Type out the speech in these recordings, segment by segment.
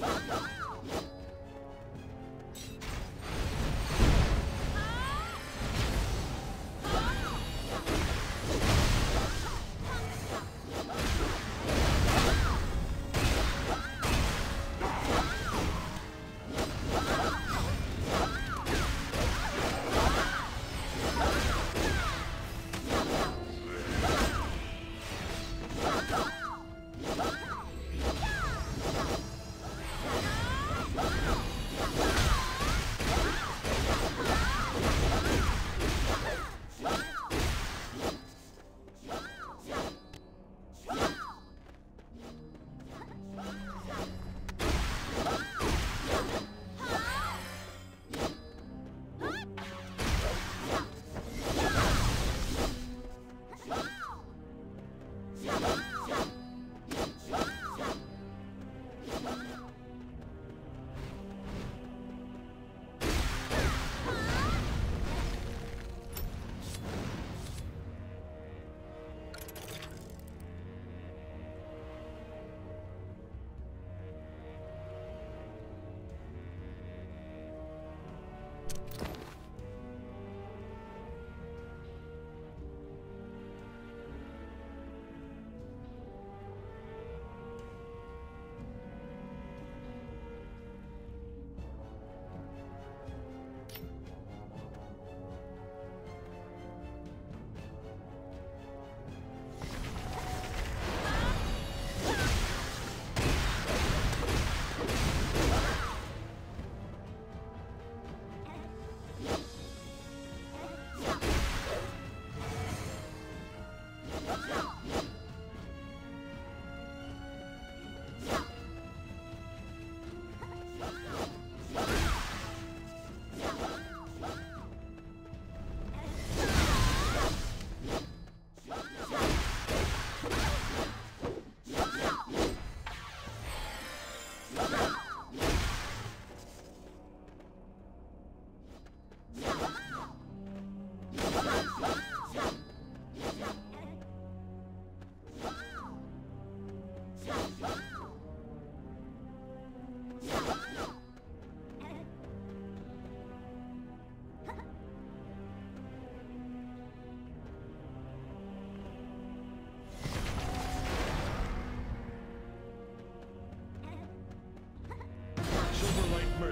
Ha ha ha!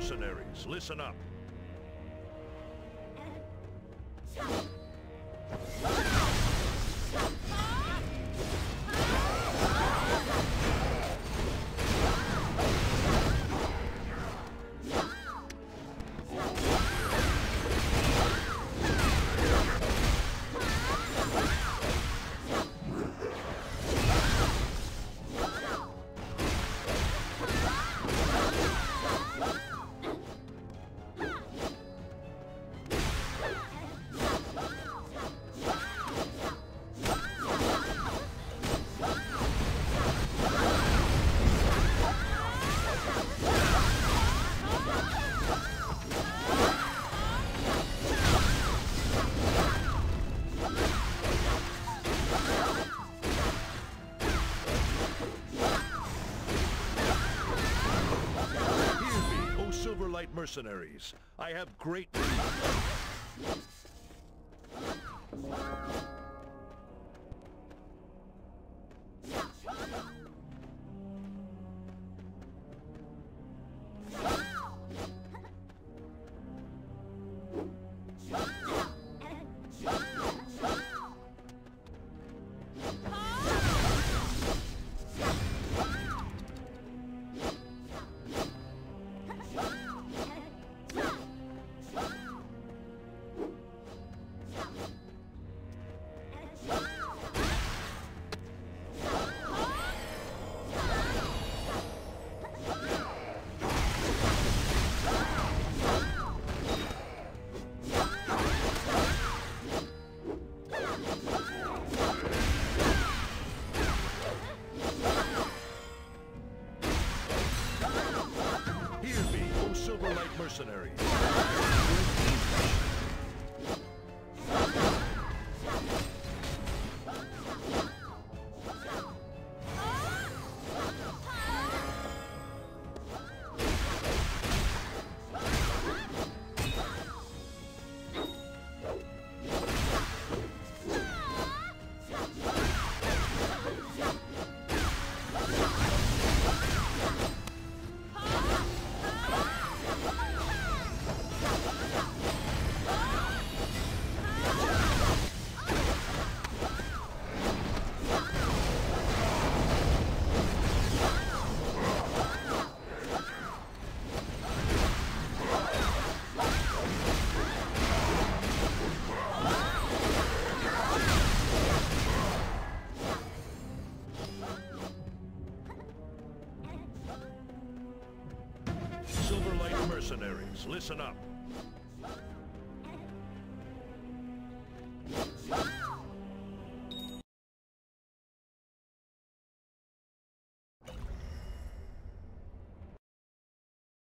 Mercenaries, listen up. Mercenaries. I have great Listen up. Ah!